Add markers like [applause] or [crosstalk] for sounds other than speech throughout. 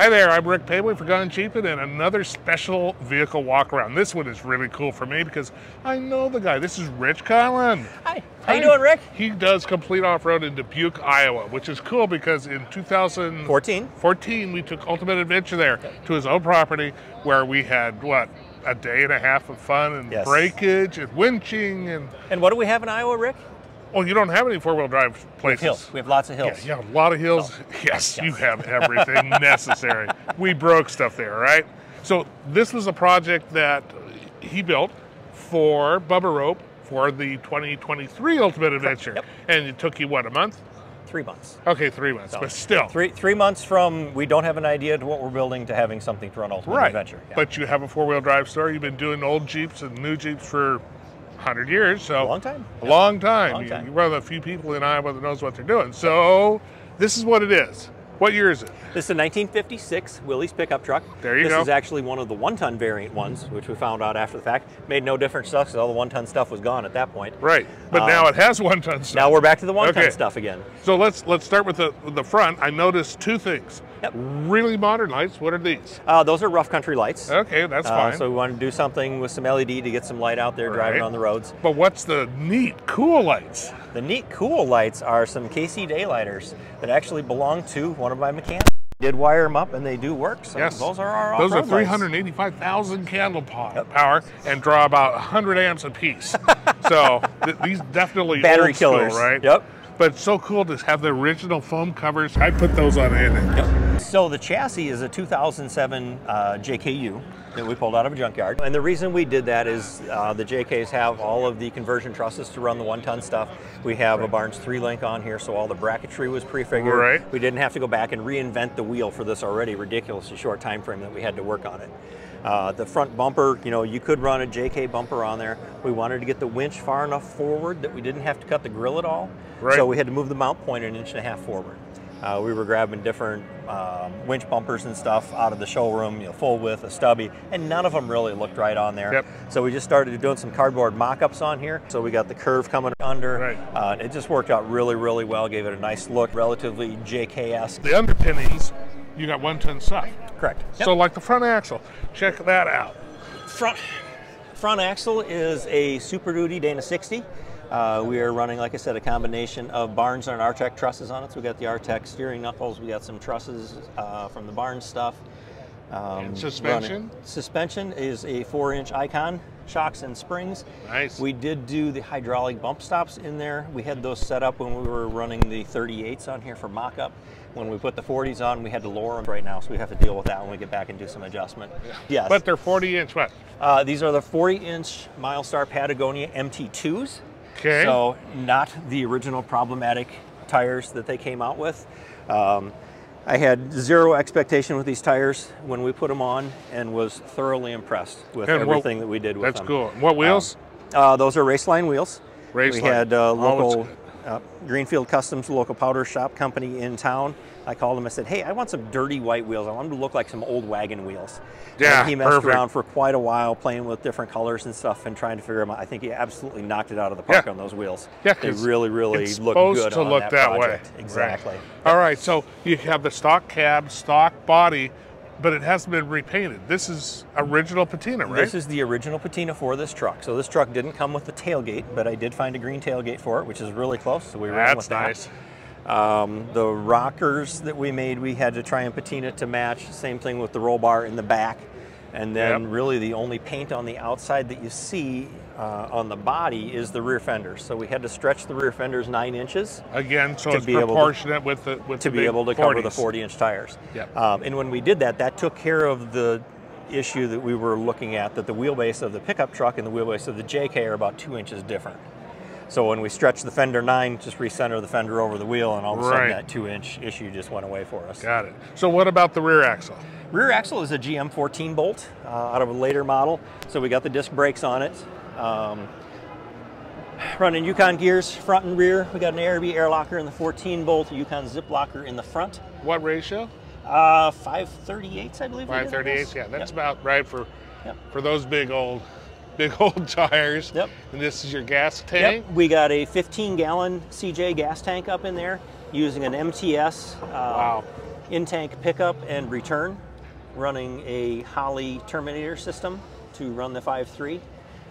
Hi there, I'm Rick Péwé for Gone Jeepin and another special vehicle walk around. This one is really cool for me because I know the guy. This is Rich Collin. Hi, how you doing, Rick? He does complete off-road in Dubuque, Iowa, which is cool because in 2014 14. we took Ultimate Adventure there to his own property where we had what a day and a half of fun and Yes. breakage and winching and And what do we have in Iowa, Rick? Well, you don't have any four-wheel drive places. Hills. We have lots of hills. yeah, a lot of hills. Oh, [laughs] yes, you have everything [laughs] necessary. We broke stuff there, right? So this was a project that he built for Bubba Rope for the 2023 Ultimate Adventure, Yep. and it took you what a month? Three months. Okay, three months, but still, Three three months from we don't have an idea to what we're building to having something to run Ultimate right? Adventure. Yeah. But you have a four-wheel drive store. You've been doing old Jeeps and new Jeeps for 100 years, so a long time. A long time. Long You- time. You're one of the few people in Iowa that knows what they're doing. So this is what it is. What year is it? This is a 1956 Willys pickup truck. There you this go. This is actually one of the one-ton variant ones, which we found out after the fact. Made no difference to us because all the one-ton stuff was gone at that point. Right, but Um, now it has one ton stuff. Now we're back to the one-ton Okay. stuff again. So let's let's start with the with the front. I noticed two things. Yep. Really modern lights. What are these? Uh, those are Ruff Country lights. Okay, that's Uh, fine. so we wanted to do something with some LED to get some light out there driving on the roads. but what's the neat, cool lights? The neat cool lights are some KC daylighters that actually belong to one of my mechanics. Did wire them up and they do work. So Yes, those are our Those are 385,000 candle Yep. power and draw about 100 amps apiece. [laughs] so th- these definitely Battery old school, killers. right? Yep. But it's so cool to have the original foam covers. I put those on anything. So the chassis is a 2007 uh, JKU that we pulled out of a junkyard. And the reason we did that is uh, the JKs have all of the conversion trusses to run the one-ton stuff. We have a Barnes 3-link on here, so all the bracketry was prefigured. Right. We didn't have to go back and reinvent the wheel for this already ridiculously short time frame that we had to work on it. Uh, the front bumper, you know, you could run a JK bumper on there. We wanted to get the winch far enough forward that we didn't have to cut the grill at all. Right. So we had to move the mount point an inch and a half forward. Uh, we were grabbing different um, winch bumpers and stuff out of the showroom, you know, full width, a stubby, and none of them really looked right on there. Yep. So we just started doing some cardboard mock-ups on here. So we got the curve coming under. Right. Uh, it just worked out really, really well. Gave it a nice look, relatively JK-esque. The underpinnings, you got one ton stuff. Correct. So like the front axle, check that out. front front axle is a Super Duty Dana 60. Uh, we are running, like I said, a combination of Barnes and Artec trusses on it. So we got the Artec steering knuckles. We got some trusses uh, from the Barnes stuff. Um, And suspension? running- Suspension is a four-inch Icon shocks and springs. Nice. We did do the hydraulic bump stops in there. We had those set up when we were running the 38s on here for mock-up. When we put the 40s on, we had to lower them right now, so we have to deal with that when we get back and do some adjustment. Yes. But they're 40 inch what? Uh, these are the 40-inch Milestar Patagonia MT2s. Okay. So not the original problematic tires that they came out with. Um, I had zero expectation with these tires when we put them on, and was thoroughly impressed with And what- everything that we did with That's them. That's cool. What wheels? Uh, those are Raceline wheels. Raceline. We had uh, local good. Uh, Greenfield Customs, local powder shop company in town. I called him. I said, "Hey, I want some dirty white wheels. I want them to look like some old wagon wheels." Yeah, And he messed perfect. around for quite a while, playing with different colors and stuff, and trying to figure them out. I think he absolutely knocked it out of the park Yeah. on those wheels. Yeah, they really, really it's look supposed good to on look that, that, way. Exactly. Right. All right, so you have the stock cab, stock body, but it hasn't been repainted. This is original patina, right? This is the original patina for this truck. So this truck didn't come with the tailgate, but I did find a green tailgate for it, which is really close. So we ran That's with that. nice. Um, the rockers that we made, we had to try and patina to match. Same thing with the roll bar in the back. And then Yep. really the only paint on the outside that you see uh, on the body is the rear fenders. So we had to stretch the rear fenders nine inches Again, so to it's be able to- proportionate with the with to the be able to cover the 40 inch tires. Yep. Um, and when we did that, that took care of the issue that we were looking at that the wheelbase of the pickup truck and the wheelbase of the JK are about two inches different. So when we stretched the fender nine, just recenter the fender over the wheel, and all of a Right. sudden that two inch issue just went away for us. Got it. So what about the rear axle? Rear axle is a GM 14 bolt uh, out of a later model. So we got the disc brakes on it. Um, running Yukon gears front and rear. We got an ARB air locker in the 14 bolt, a Yukon zip locker in the front. What ratio? Uh, 538s, I believe. we did on 538. Yeah, that's Yep. about right for Yep. for those big old big old [laughs] tires. Yep. And this is your gas tank. Yep. We got a 15 gallon CJ gas tank up in there using an MTS uh, Wow. in-tank pickup and return, running a Holley Terminator system to run the 5.3.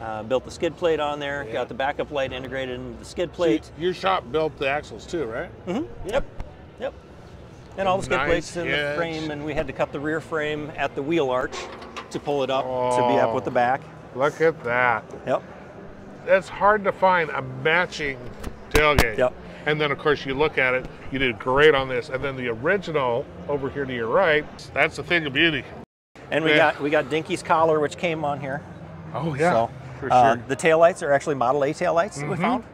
Uh, built the skid plate on there, Yeah. got the backup light integrated into the skid So plate. your shop built the axles too, right? Mm hmm Yep. Yep. And all the skid Nice plates in the frame, and we had to cut the rear frame at the wheel arch to pull it up to be up with the Oh. back. Look at that. Yep. It's hard to find a matching tailgate. Yep. And then, of course, you look at it, you did great on this. And then the original over here to your right, that's the thing of beauty. And we Yeah. got we got Dinky's collar, which came on here. Oh, yeah. So, for uh, sure. Mm-hmm. the taillights are actually Model A taillights that we found.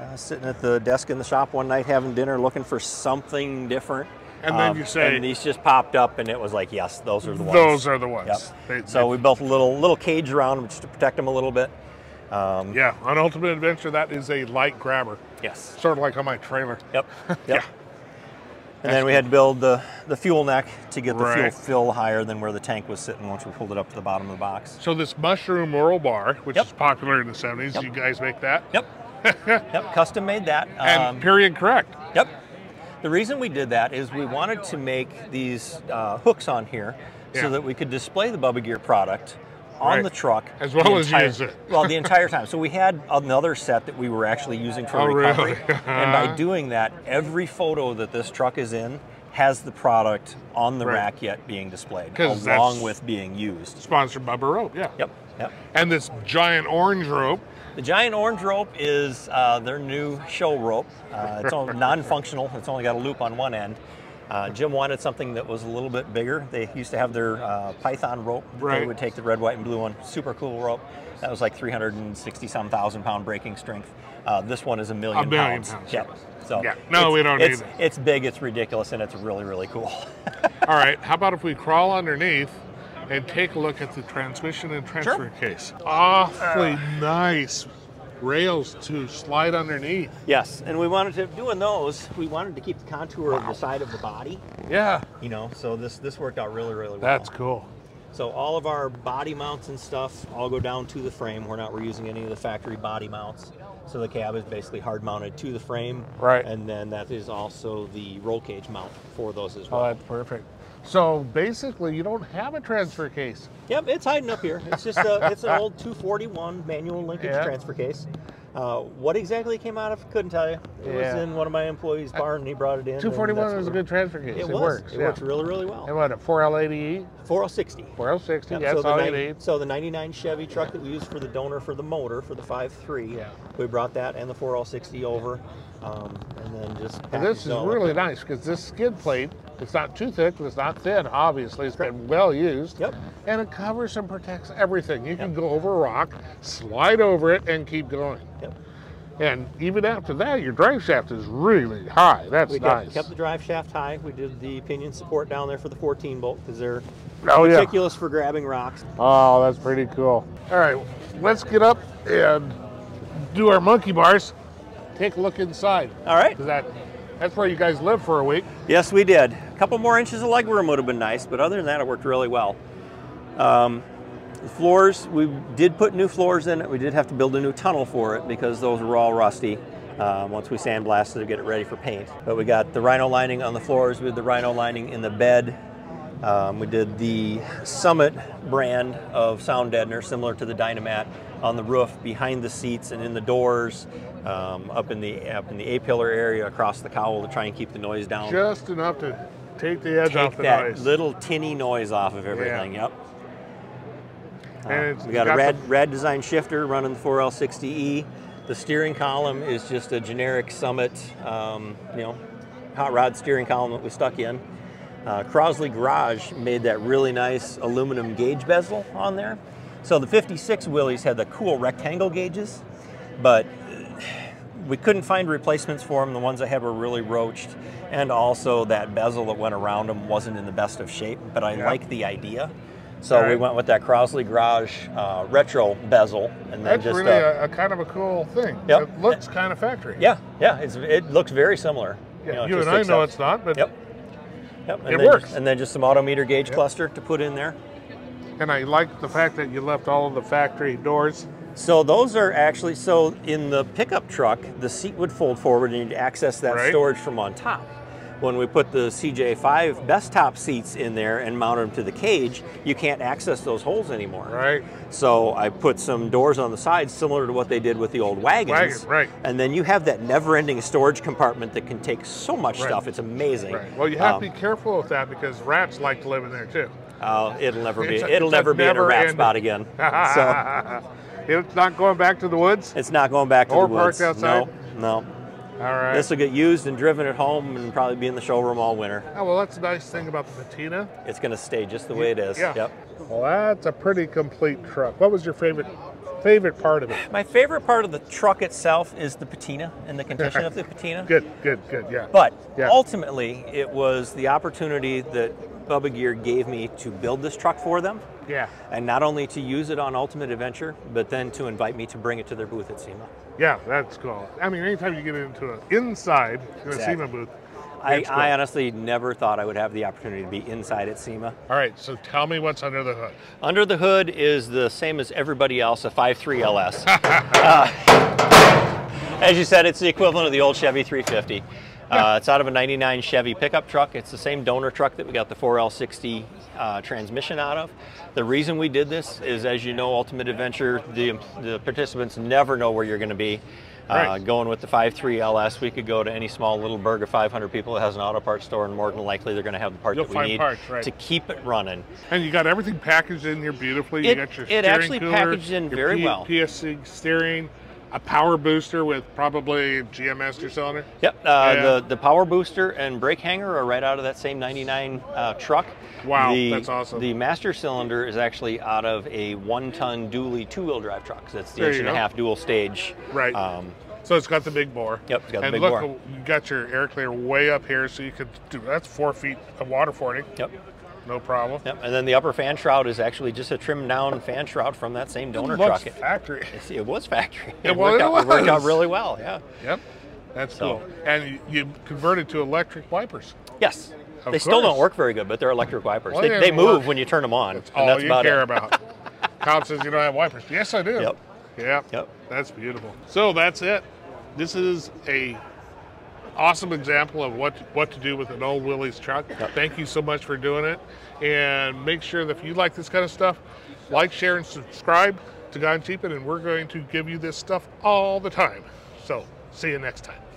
Uh, sitting at the desk in the shop one night having dinner, looking for something different. Um, And then you say- and these just popped up, and it was like, yes, those are the ones. Those are the ones. Yep. They- so they- we built a little little cage around them just to protect them a little bit. Um, yeah, on Ultimate Adventure, that is a light grabber, yes. sort of like on my trailer. Yep. Yep. [laughs] Yeah. And then we had to build the, the fuel neck to get the fuel fill higher than where the tank was sitting once we pulled it up to the bottom of the box. So this mushroom whirl bar, which Yep. is popular in the 70s, Yep. you guys make that? Yep. [laughs] yep. Custom made that. And Um, period correct. Yep. The reason we did that is we wanted to make these uh, hooks on here Yeah. so that we could display the Bubba Gear product on Right. the truck As well the as entire- use it. [laughs] well, the [laughs] entire time. So we had another set that we were actually using for Oh, recovery, really? [laughs] and by doing that, every photo that this truck is in has the product on the Right. rack yet being displayed, along with being used. Sponsored by Rope, yeah. Yep. Yep. And this giant orange rope. The giant orange rope is uh, their new show rope. Uh, it's all [laughs] non-functional. It's only got a loop on one end. Uh, Jim wanted something that was a little bit bigger. They used to have their uh, Python rope. They would take the red, white, and blue one. Super cool rope. That was like 360 some thousand pound breaking strength. Uh, this one is a million, A million pounds. pounds, Yeah. So Yeah. No, we don't it's, need it. It's big. It's ridiculous, and it's really, really cool. [laughs] All right, how about if we crawl underneath and take a look at the transmission and transfer case? Awfully nice rails to slide underneath. yes, and we wanted to doing those. We wanted to keep the contour of the side of the body. Yeah, You know, so this this worked out really, really well. that's cool. So all of our body mounts and stuff all go down to the frame. We're not reusing any of the factory body mounts. So the cab is basically hard mounted to the frame. Right. And then that is also the roll cage mount for those as Oh, well. that's perfect. So basically, you don't have a transfer case. Yep, it's hiding up here. It's just a [laughs] it's an old 241 manual linkage Yeah. transfer case. Uh, what exactly came out of, couldn't tell you. It Yeah. was in one of my employees' barn, and he brought it in. 241 that's is a good transfer case. It, It, was. works. It yeah. works really, really well. And what, a 4L80E, 4060. 4L60, Yep, that's so, the all you need. so the 99 Chevy truck that we used for the donor for the motor for the 5.3, Yeah. we brought that and the 4L60 over, um, and then just. And this is it all up really nice because this skid plate, it's not too thick, but it's not thin, obviously. It's been well used. Yep. And it covers and protects everything. You can go over a rock, slide over it, and keep going. Yep. And even after that, your drive shaft is really high. That's We nice. kept, kept the drive shaft high. We did the pinion support down there for the 14 bolt because they're Oh, yeah. for grabbing rocks. Oh, that's pretty cool. All right, let's get up and do our monkey bars. Take a look inside. All right. that, that's where you guys live for a week. Yes, we did. Couple more inches of legroom would have been nice, but other than that, it worked really well. Um, the floors, we did put new floors in it. We did have to build a new tunnel for it because those were all rusty. Um, once we sandblasted to get it ready for paint. But we got the rhino lining on the floors. We did the rhino lining in the bed. Um, we did the Summit brand of sound deadener, similar to the Dynamat, on the roof, behind the seats, and in the doors, um, up in the up in the A pillar area across the cowl to try and keep the noise down Just enough to take the edge off the that noise. little tinny noise off of everything. Yep. Uh, we got, a got rad, the- rad design shifter running the 4L60E. The steering column is just a generic Summit, um, you know, hot rod steering column that we stuck in. Uh, Crosley Garage made that really nice aluminum gauge bezel on there. So the 56 Willys had the cool rectangle gauges, but we couldn't find replacements for them. The ones I had were really roached, and also that bezel that went around them wasn't in the best of shape. But I Yeah. like the idea, so we went with that Crosley Garage uh, retro bezel, and then That's just really uh, a, a kind of a cool thing. Yep. It looks kind of factory. yeah, yeah. It's, it looks very similar. Yeah, know, you and I know accepts- it's not, but Yep. Yep. And It then works. Just, and then just some autometer gauge Yep. cluster to put in there. and I like the fact that you left all of the factory doors. So those are actually so in the pickup truck, the seat would fold forward and you'd access that Right. storage from on top. when we put the CJ5 Bestop seats in there and mounted them to the cage, you can't access those holes anymore. Right. So I put some doors on the sides similar to what they did with the old wagons. Wagon, right. And then you have that never-ending storage compartment that can take so much Right. stuff. It's amazing. Right. Well, you have Um, to be careful with that because rats like to live in there too. Oh, it'll never be. It's a- it'll never be in a rat spot again. [laughs] so it's not going back to the woods. it's not going back to Or the woods. parked outside? No, no. All right. This will get used and driven at home and probably be in the showroom all winter. oh, well, that's a nice thing about the patina. It's going to stay just the way it is. Yeah. Yep. Well, that's a pretty complete truck. What was your favorite favorite part of it? My favorite part of the truck itself is the patina and the condition of the [laughs] patina. Good, good, good. Yeah. But Yeah. ultimately, it was the opportunity that Bubba Gear gave me to build this truck for them, yeah, and not only to use it on Ultimate Adventure, but then to invite me to bring it to their booth at SEMA. yeah, that's cool. I mean, anytime you get into an inside in a Exactly. SEMA booth. I, cool. I honestly never thought I would have the opportunity to be inside at SEMA. All right, so tell me what's under the hood. Under the hood is the same as everybody else, a 5.3 LS. [laughs] Uh, [laughs] as you said, it's the equivalent of the old Chevy 350. Uh, it's out of a 99 Chevy pickup truck. It's the same donor truck that we got the 4L60 uh, transmission out of. The reason we did this is, as you know, Ultimate Adventure, the, the participants never know where you're going to be. Uh, Right. going with the 5.3 LS, we could go to any small little burg of 500 people that has an auto parts store, and more than likely they're going to have the part You'll that we need parts, right. to keep it running. And you got everything packaged in here beautifully. You It- got your it steering actually cooler, packaged in very P- well. PSC steering, a power booster with probably GMS cylinder. Yep, uh, Yeah. the, the power booster and brake hanger are right out of that same 99 uh, truck. Wow, the, that's awesome. The master cylinder is actually out of a one-ton dually two-wheel drive truck. So that's the There inch and a half dual stage. Right. Um, So it's got the big bore. Yep, it's got the and big look, bore. you got your air clear way up here, so you could do that's four feet of water fording, yep, no problem. yep. And then the upper fan shroud is actually just a trimmed down fan shroud from that same donor Looks truck. It, factory. it's- it was factory. It, [laughs] well, worked it out, it worked out really well. Yeah. Yep, that's So- cool. And you, converted to electric wipers. Yes. Of they still don't work very good, but they're electric wipers. Well, they, they they move when you turn them on. That's and all that's you about care it. about. [laughs] Cop says you don't have wipers. Yes, I do. Yep. Yep. Yep. That's beautiful. So that's it. This is a awesome example of what what to do with an old Willys truck. Thank you so much for doing it. And make sure that if you like this kind of stuff, like, share, and subscribe to Gone Jeepin, and we're going to give you this stuff all the time. So see you next time.